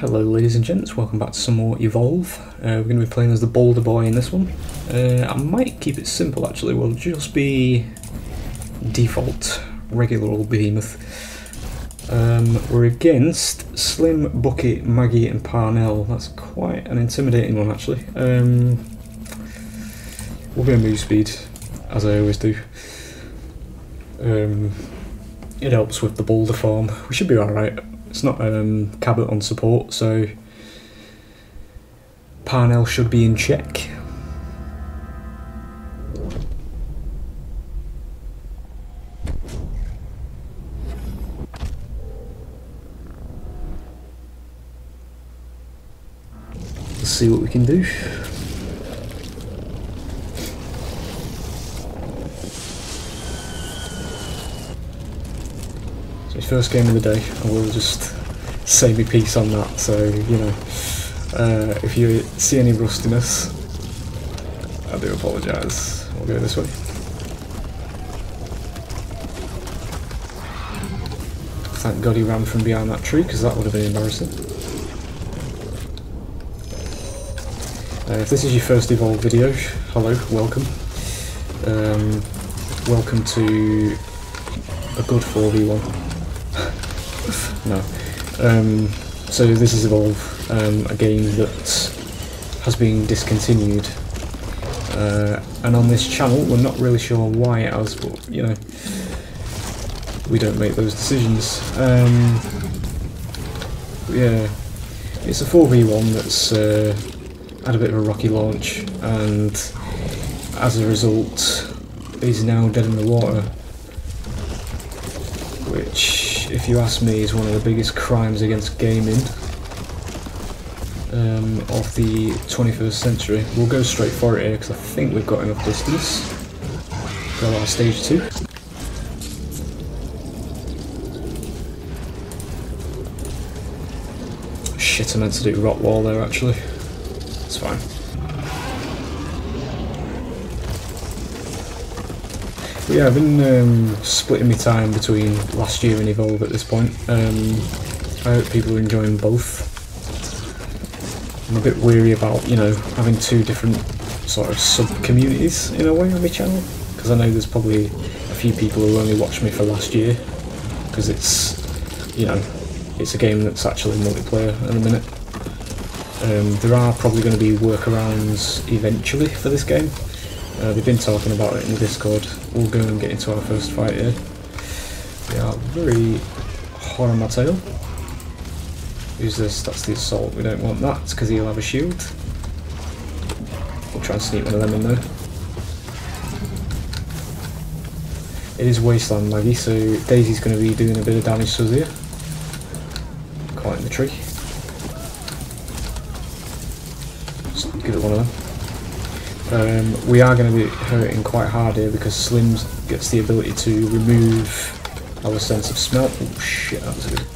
Hello ladies and gents, welcome back to some more Evolve. Uh, we're going to be playing as the Boulder Boy in this one. Uh, I might keep it simple actually, we'll just be default, regular old behemoth. Um, we're against Slim, Bucket, Maggie and Parnell. That's quite an intimidating one actually. Um, we'll go move speed, as I always do. Um, it helps with the boulder farm. We should be alright. It's not um, Cabot on support, so Parnell should be in check. Let's see what we can do. First game of the day, I will just say my piece on that. So you know, uh, if you see any rustiness, I do apologise. We'll go this way. Thank God he ran from behind that tree because that would have been embarrassing. Uh, if this is your first Evolve video, hello, welcome. Um, welcome to a good 4v1. No. Um, so this is Evolve, um, a game that has been discontinued. Uh, and on this channel, we're not really sure why it has, but you know, we don't make those decisions. Um, yeah, it's a 4v1 that's uh, had a bit of a rocky launch, and as a result, is now dead in the water. Which, if you ask me, is one of the biggest crimes against gaming um, of the 21st century. We'll go straight for it here because I think we've got enough distance. Go on stage two. Shit, I meant to do rock wall there actually. It's fine. But yeah, I've been um, splitting my time between last year and Evolve at this point. Um, I hope people are enjoying both. I'm a bit weary about, you know, having two different sort of sub-communities in a way on my channel. Because I know there's probably a few people who only watched me for last year. Because it's, you know, it's a game that's actually multiplayer in a minute. Um, there are probably going to be workarounds eventually for this game. Uh, they've been talking about it in the Discord. We'll go and get into our first fight here. We are very hot on my tail. Who's this? That's the assault. We don't want that because he'll have a shield. We'll try and sneak one of them in there. It is Wasteland Maggie, so Daisy's going to be doing a bit of damage to us here. Quite in the tree. Just give it one of them. Um, we are going to be hurting quite hard here because Slims gets the ability to remove our sense of smell. Oh shit, that was a good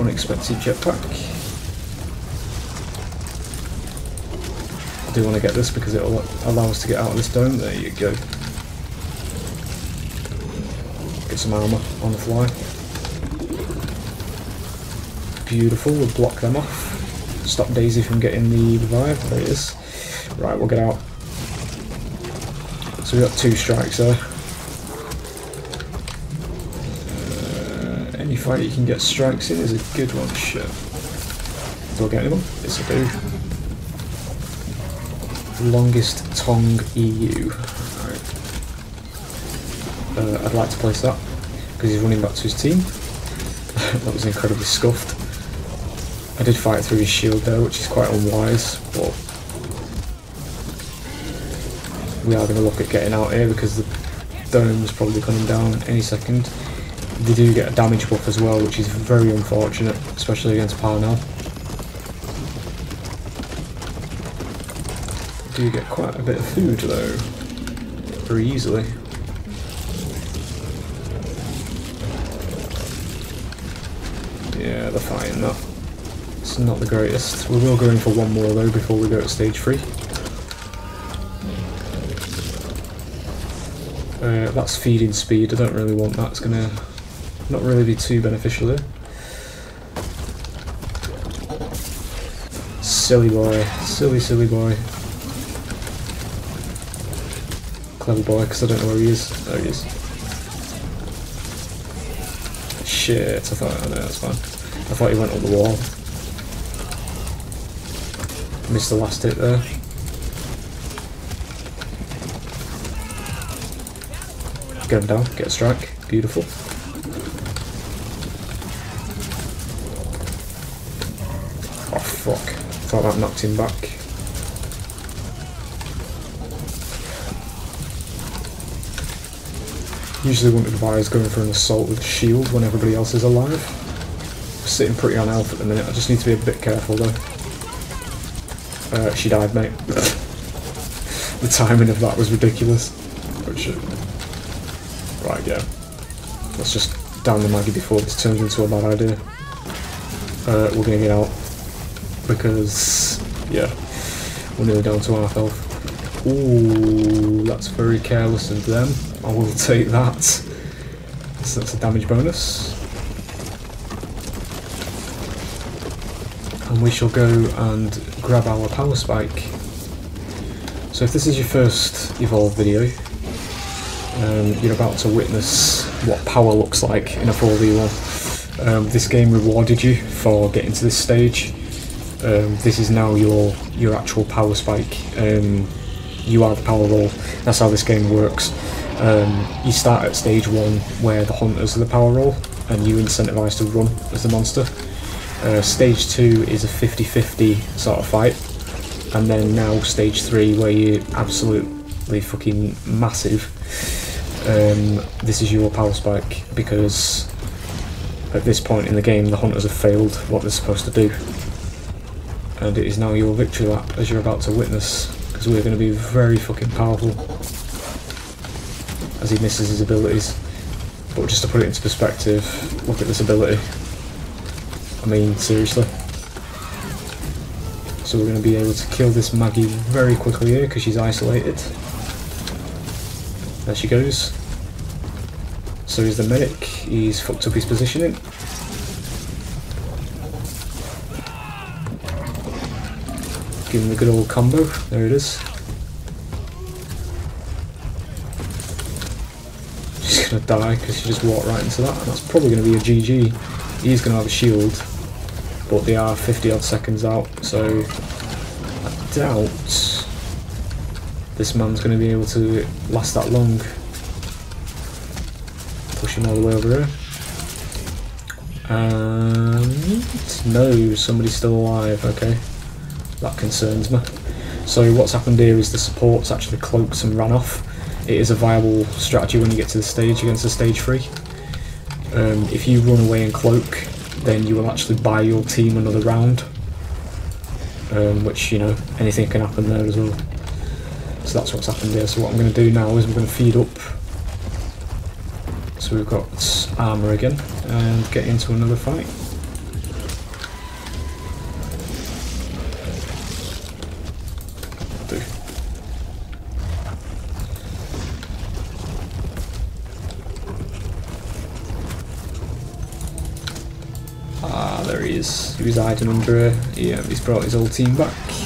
unexpected jetpack. I do want to get this because it will allow us to get out of this dome. There you go. Get some armour on the fly. Beautiful, we'll block them off. Stop Daisy from getting the revive. There it is. Right, we'll get out. So we got two strikes there. Uh, any fight you can get strikes in is a good one. Shit. Do I get anyone? Yes, I do. Longest tongue EU. Uh, I'd like to place that because he's running back to his team. that was incredibly scuffed. I did fight through his shield there, which is quite unwise, but we are going to look at getting out here because the dome is probably coming down any second. They do get a damage buff as well, which is very unfortunate, especially against Parnell. Do get quite a bit of food though, very easily. Yeah, they're fine. That it's not the greatest. We will go in for one more though before we go to stage three. Uh, that's feeding speed, I don't really want that, it's gonna not really be too beneficial here. Silly boy. Silly, silly boy. Clever boy, because I don't know where he is. There he is. Shit, I thought, oh no, that's fine. I thought he went up the wall. Missed the last hit there. Get him down, get a strike. Beautiful. Oh fuck. Thought that knocked him back. Usually wouldn't advise going for an assault with shield when everybody else is alive. sitting pretty on health at the minute, I just need to be a bit careful though. Uh, she died, mate. the timing of that was ridiculous. Oh shit. Right, yeah. Let's just down the Maggie before this turns into a bad idea. Uh, we're gonna get out. Because, yeah, we're nearly down to half health. Ooh, that's very careless of them. I will take that. So that's a damage bonus. And we shall go and grab our power spike. So if this is your first Evolve video, um, you're about to witness what power looks like in a 4v1. Um, this game rewarded you for getting to this stage. Um, this is now your your actual power spike. Um, you are the power role. That's how this game works. Um, you start at stage one where the hunters are the power role and you incentivize to run as the monster. Uh, stage two is a 50-50 sort of fight and then now stage three where you're absolutely fucking massive. Um, this is your power spike because at this point in the game the hunters have failed what they're supposed to do and it is now your victory lap as you're about to witness because we're going to be very fucking powerful as he misses his abilities. But just to put it into perspective, look at this ability. I mean, seriously. So we're going to be able to kill this Maggie very quickly here because she's isolated. There she goes. So he's the medic, he's fucked up his positioning. Give him a good old combo, there it is. She's gonna die because she just walked right into that. That's probably gonna be a GG. He's gonna have a shield, but they are 50 odd seconds out, so I doubt this man's gonna be able to last that long. Push him all the way over here. And no, somebody's still alive, okay. That concerns me. So what's happened here is the supports actually cloaked and ran off it is a viable strategy when you get to the stage against the stage 3. Um, if you run away and cloak, then you will actually buy your team another round. Um, which, you know, anything can happen there as well. So that's what's happened there. So what I'm going to do now is I'm going to feed up. So we've got armour again, and get into another fight. Ah there he is. was hiding under. Yeah, he's brought his whole team back.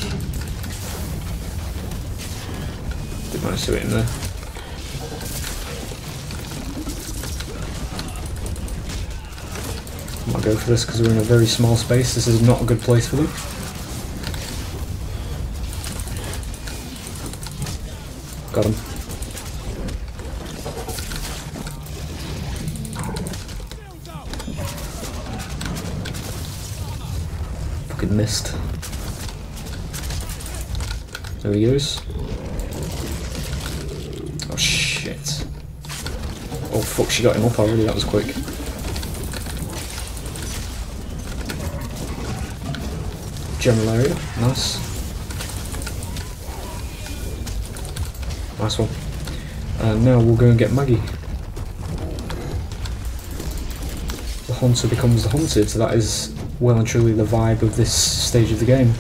To hit him there. I might go for this because we're in a very small space. This is not a good place for them. Got him. Fucking missed. There he goes. Oh shit. Oh fuck, she got him up already, that was quick. General area, nice. Nice one. And now we'll go and get Maggie. The hunter becomes the hunted, so that is well and truly the vibe of this stage of the game.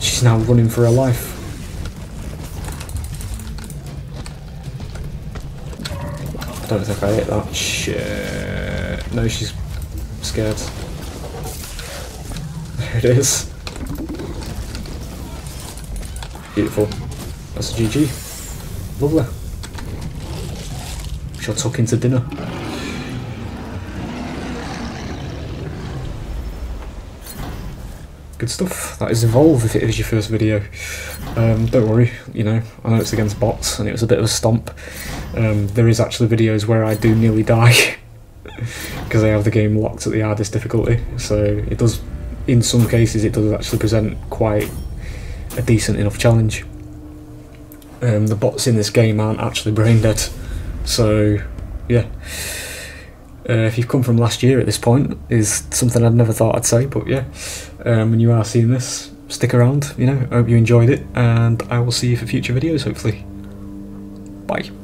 She's now running for her life. I don't think I hit that. Shit. No, she's scared. There it is. Beautiful. That's a GG. Lovely. Shall tuck into dinner. Good stuff. That is Evolve if it is your first video. Um, don't worry, you know, I know it's against bots and it was a bit of a stomp. Um, there is actually videos where I do nearly die because I have the game locked at the hardest difficulty. So it does, in some cases, it does actually present quite a decent enough challenge. Um, the bots in this game aren't actually brain dead, so yeah. Uh, if you've come from last year at this point, is something I'd never thought I'd say, but yeah. Um, when you are seeing this, stick around. You know, I hope you enjoyed it, and I will see you for future videos. Hopefully, bye.